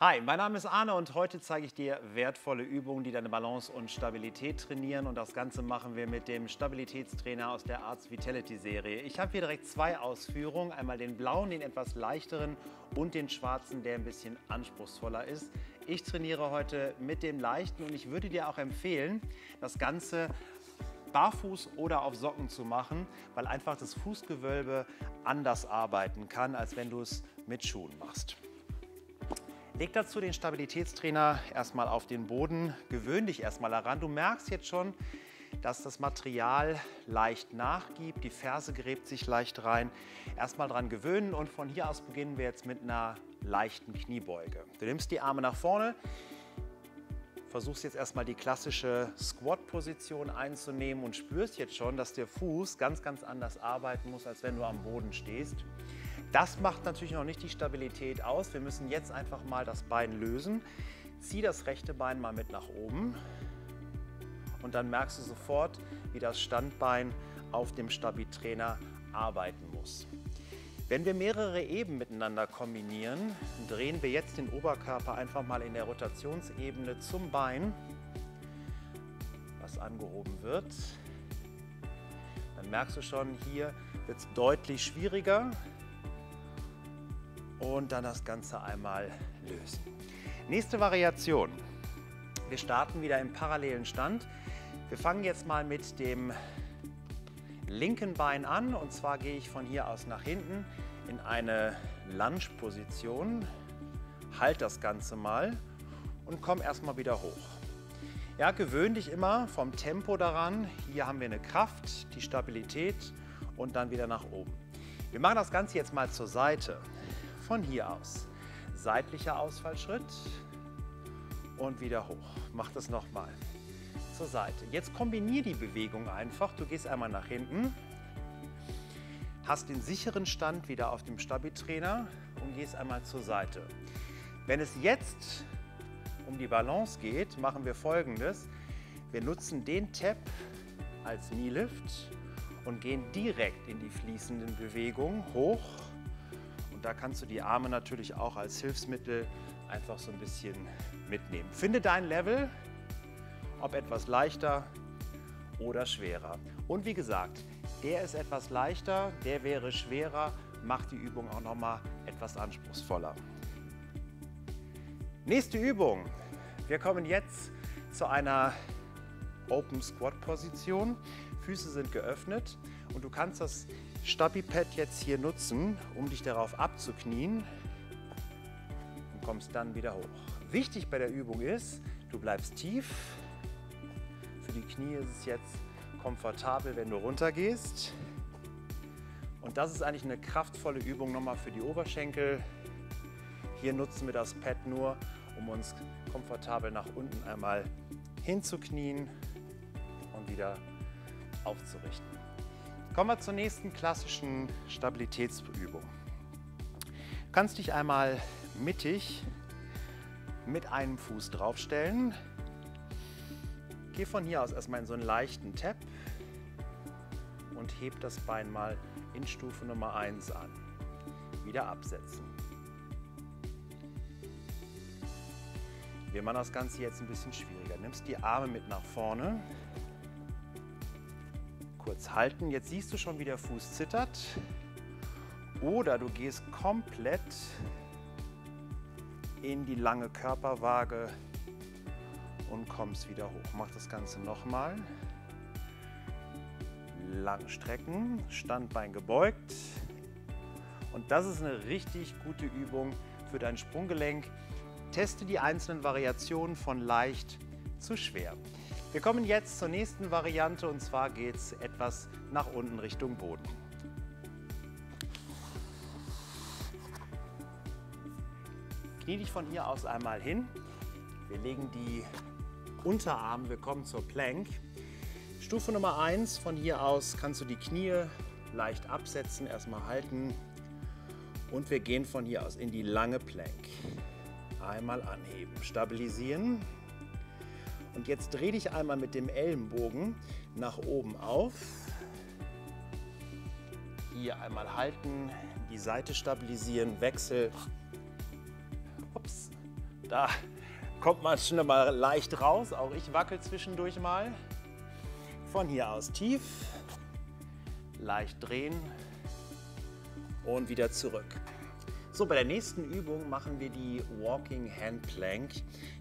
Hi, mein Name ist Arne und heute zeige ich dir wertvolle Übungen, die deine Balance und Stabilität trainieren. Und das Ganze machen wir mit dem Stabilitätstrainer aus der Arts Vitality Serie. Ich habe hier direkt zwei Ausführungen, einmal den blauen, den etwas leichteren und den schwarzen, der ein bisschen anspruchsvoller ist. Ich trainiere heute mit dem leichten und ich würde dir auch empfehlen, das Ganze barfuß oder auf Socken zu machen, weil einfach das Fußgewölbe anders arbeiten kann, als wenn du es mit Schuhen machst. Leg dazu den Stabilitätstrainer erstmal auf den Boden, gewöhn dich erstmal daran. Du merkst jetzt schon, dass das Material leicht nachgibt, die Ferse gräbt sich leicht rein. Erstmal dran gewöhnen und von hier aus beginnen wir jetzt mit einer leichten Kniebeuge. Du nimmst die Arme nach vorne, versuchst jetzt erstmal die klassische Squat-Position einzunehmen und spürst jetzt schon, dass der Fuß ganz, ganz anders arbeiten muss, als wenn du am Boden stehst. Das macht natürlich noch nicht die Stabilität aus. Wir müssen jetzt einfach mal das Bein lösen. Zieh das rechte Bein mal mit nach oben und dann merkst du sofort, wie das Standbein auf dem Stabi-Trainer arbeiten muss. Wenn wir mehrere Eben miteinander kombinieren, drehen wir jetzt den Oberkörper einfach mal in der Rotationsebene zum Bein, was angehoben wird. Dann merkst du schon, hier wird es deutlich schwieriger und dann das Ganze einmal lösen. Nächste Variation. Wir starten wieder im parallelen Stand. Wir fangen jetzt mal mit dem linken Bein an und zwar gehe ich von hier aus nach hinten in eine Lunge-Position, halte das Ganze mal und komme erstmal wieder hoch. Ja, gewöhn dich immer vom Tempo daran. Hier haben wir eine Kraft, die Stabilität und dann wieder nach oben. Wir machen das Ganze jetzt mal zur Seite von hier aus. Seitlicher Ausfallschritt und wieder hoch. Mach das nochmal. Zur Seite. Jetzt kombiniere die Bewegung einfach. Du gehst einmal nach hinten, hast den sicheren Stand wieder auf dem Stabi-Trainer und gehst einmal zur Seite. Wenn es jetzt um die Balance geht, machen wir folgendes. Wir nutzen den Tap als Knee Lift und gehen direkt in die fließenden Bewegungen hoch und da kannst du die Arme natürlich auch als Hilfsmittel einfach so ein bisschen mitnehmen. Finde dein Level, ob etwas leichter oder schwerer. Und wie gesagt, der ist etwas leichter, der wäre schwerer, macht die Übung auch noch mal etwas anspruchsvoller. Nächste Übung. Wir kommen jetzt zu einer Open Squat Position. Füße sind geöffnet und du kannst das Stabi-Pad jetzt hier nutzen, um dich darauf abzuknien und kommst dann wieder hoch. Wichtig bei der Übung ist, du bleibst tief. Für die Knie ist es jetzt komfortabel, wenn du runter gehst. Und das ist eigentlich eine kraftvolle Übung nochmal für die Oberschenkel. Hier nutzen wir das Pad nur, um uns komfortabel nach unten einmal hinzuknien und wieder aufzurichten. Kommen wir zur nächsten klassischen Stabilitätsübung. Du kannst dich einmal mittig mit einem Fuß draufstellen. Geh von hier aus erstmal in so einen leichten Tap und heb das Bein mal in Stufe Nummer 1 an. Wieder absetzen. Wir machen das Ganze jetzt ein bisschen schwieriger. Nimmst die Arme mit nach vorne, kurz halten. Jetzt siehst du schon, wie der Fuß zittert. Oder du gehst komplett in die lange Körperwaage und kommst wieder hoch. Mach das Ganze nochmal. Lang strecken, Standbein gebeugt. Und das ist eine richtig gute Übung für dein Sprunggelenk. Teste die einzelnen Variationen von leicht zu schwer. Wir kommen jetzt zur nächsten Variante und zwar geht es etwas nach unten Richtung Boden. Knie dich von hier aus einmal hin. Wir legen die Unterarme, wir kommen zur Plank. Stufe Nummer 1, von hier aus kannst du die Knie leicht absetzen, erstmal halten und wir gehen von hier aus in die lange Plank. Einmal anheben, stabilisieren, und jetzt dreh dich einmal mit dem Ellenbogen nach oben auf. Hier einmal halten, die Seite stabilisieren, Wechsel. Ups. Da kommt man schon mal leicht raus. Auch ich wackel zwischendurch mal. Von hier aus tief, leicht drehen und wieder zurück. So, bei der nächsten Übung machen wir die Walking Hand Plank.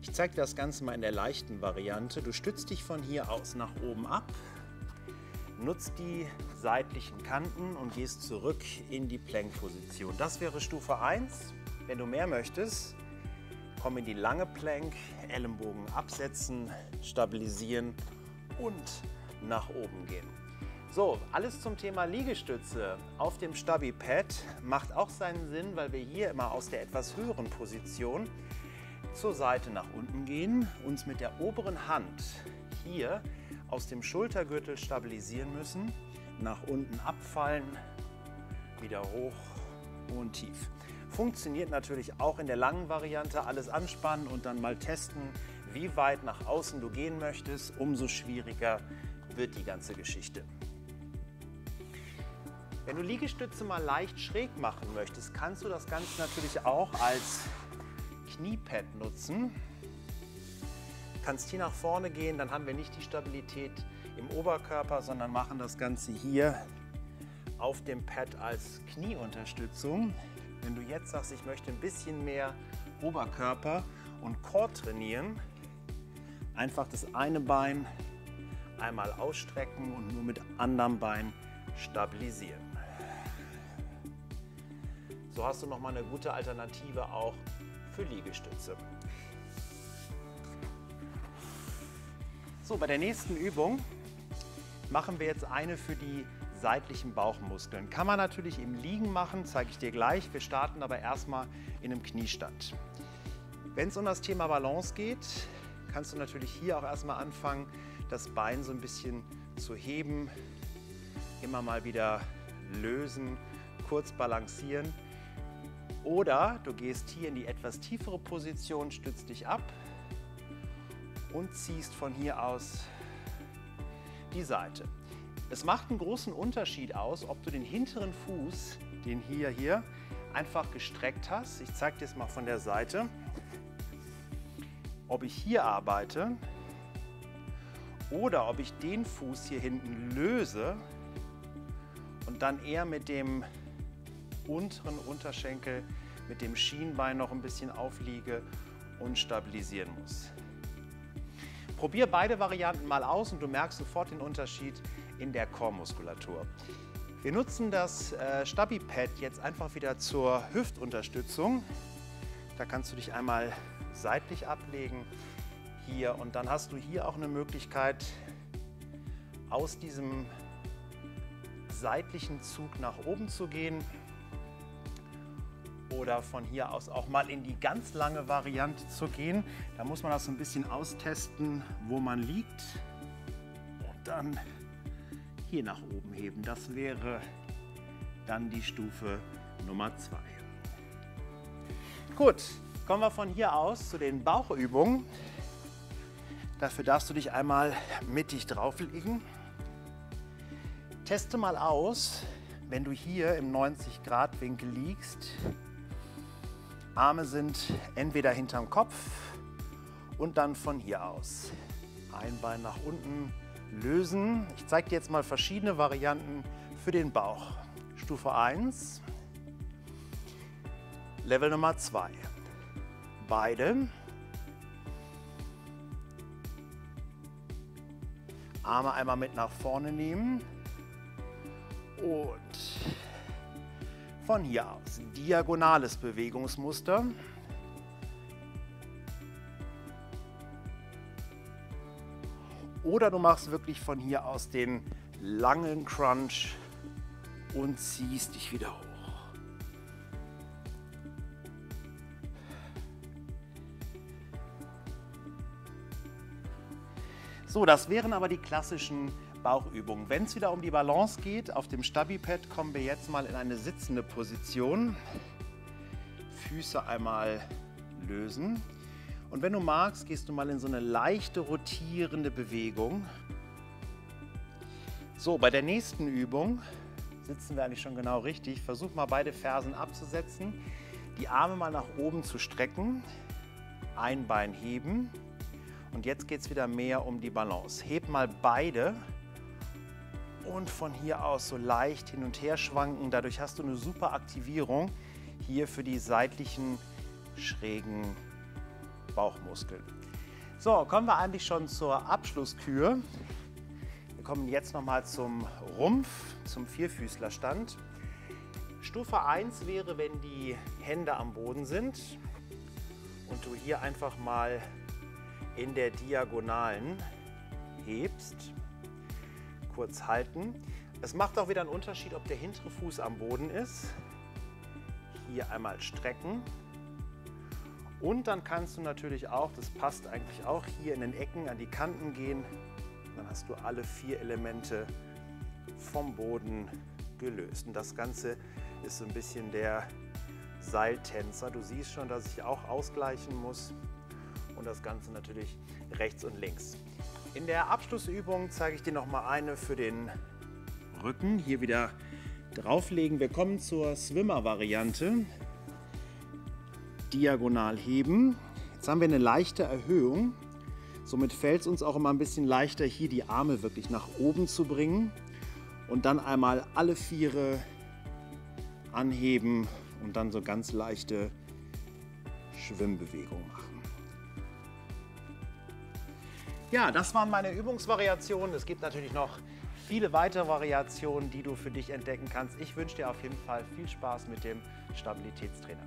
Ich zeige dir das Ganze mal in der leichten Variante. Du stützt dich von hier aus nach oben ab, nutzt die seitlichen Kanten und gehst zurück in die Plank-Position. Das wäre Stufe 1. Wenn du mehr möchtest, komm in die lange Plank, Ellenbogen absetzen, stabilisieren und nach oben gehen. So, alles zum Thema Liegestütze auf dem Stabi-Pad macht auch seinen Sinn, weil wir hier immer aus der etwas höheren Position zur Seite nach unten gehen, uns mit der oberen Hand hier aus dem Schultergürtel stabilisieren müssen, nach unten abfallen, wieder hoch und tief. Funktioniert natürlich auch in der langen Variante, alles anspannen und dann mal testen, wie weit nach außen du gehen möchtest, umso schwieriger wird die ganze Geschichte. Wenn du Liegestütze mal leicht schräg machen möchtest, kannst du das Ganze natürlich auch als Kniepad nutzen. Kannst hier nach vorne gehen, dann haben wir nicht die Stabilität im Oberkörper, sondern machen das Ganze hier auf dem Pad als Knieunterstützung. Wenn du jetzt sagst, ich möchte ein bisschen mehr Oberkörper und Core trainieren, einfach das eine Bein einmal ausstrecken und nur mit anderem Bein stabilisieren. So hast du noch mal eine gute Alternative auch für Liegestütze. So, bei der nächsten Übung machen wir jetzt eine für die seitlichen Bauchmuskeln. Kann man natürlich im Liegen machen, zeige ich dir gleich. Wir starten aber erstmal in einem Kniestand. Wenn es um das Thema Balance geht, kannst du natürlich hier auch erstmal anfangen, das Bein so ein bisschen zu heben, immer mal wieder lösen, kurz balancieren. Oder du gehst hier in die etwas tiefere Position, stützt dich ab und ziehst von hier aus die Seite. Es macht einen großen Unterschied aus, ob du den hinteren Fuß, den hier, hier, einfach gestreckt hast. Ich zeige dir es mal von der Seite. Ob ich hier arbeite oder ob ich den Fuß hier hinten löse und dann eher mit dem unteren Unterschenkel mit dem Schienbein noch ein bisschen aufliege und stabilisieren muss. Probier beide Varianten mal aus und du merkst sofort den Unterschied in der Chormuskulatur. Wir nutzen das äh, Stabi-Pad jetzt einfach wieder zur Hüftunterstützung. Da kannst du dich einmal seitlich ablegen hier und dann hast du hier auch eine Möglichkeit aus diesem seitlichen Zug nach oben zu gehen oder von hier aus auch mal in die ganz lange Variante zu gehen. Da muss man das so ein bisschen austesten, wo man liegt und dann hier nach oben heben. Das wäre dann die Stufe Nummer 2. Gut, kommen wir von hier aus zu den Bauchübungen. Dafür darfst du dich einmal mittig drauflegen. Teste mal aus, wenn du hier im 90 Grad Winkel liegst. Arme sind entweder hinterm Kopf und dann von hier aus. Ein Bein nach unten lösen. Ich zeige dir jetzt mal verschiedene Varianten für den Bauch. Stufe 1, Level Nummer 2. Beide. Arme einmal mit nach vorne nehmen. Und von hier aus diagonales Bewegungsmuster. Oder du machst wirklich von hier aus den langen Crunch und ziehst dich wieder hoch. So, das wären aber die klassischen Bauchübungen. Wenn es wieder um die Balance geht, auf dem Stabi-Pad kommen wir jetzt mal in eine sitzende Position. Füße einmal lösen. Und wenn du magst, gehst du mal in so eine leichte rotierende Bewegung. So, bei der nächsten Übung sitzen wir eigentlich schon genau richtig. Versuch mal beide Fersen abzusetzen, die Arme mal nach oben zu strecken, ein Bein heben. Und jetzt geht es wieder mehr um die Balance. Heb mal beide und von hier aus so leicht hin und her schwanken. Dadurch hast du eine super Aktivierung hier für die seitlichen schrägen Bauchmuskeln. So, kommen wir eigentlich schon zur Abschlusskür. Wir kommen jetzt nochmal zum Rumpf, zum Vierfüßlerstand. Stufe 1 wäre, wenn die Hände am Boden sind und du hier einfach mal in der Diagonalen hebst kurz halten. Es macht auch wieder einen Unterschied, ob der hintere Fuß am Boden ist. Hier einmal strecken. Und dann kannst du natürlich auch, das passt eigentlich auch, hier in den Ecken an die Kanten gehen. Dann hast du alle vier Elemente vom Boden gelöst. Und das Ganze ist so ein bisschen der Seiltänzer. Du siehst schon, dass ich auch ausgleichen muss. Und das Ganze natürlich rechts und links. In der Abschlussübung zeige ich dir noch mal eine für den Rücken. Hier wieder drauflegen. Wir kommen zur Swimmer-Variante. Diagonal heben. Jetzt haben wir eine leichte Erhöhung. Somit fällt es uns auch immer ein bisschen leichter, hier die Arme wirklich nach oben zu bringen. Und dann einmal alle Viere anheben und dann so ganz leichte Schwimmbewegungen machen. Ja, das waren meine Übungsvariationen. Es gibt natürlich noch viele weitere Variationen, die du für dich entdecken kannst. Ich wünsche dir auf jeden Fall viel Spaß mit dem Stabilitätstrainer.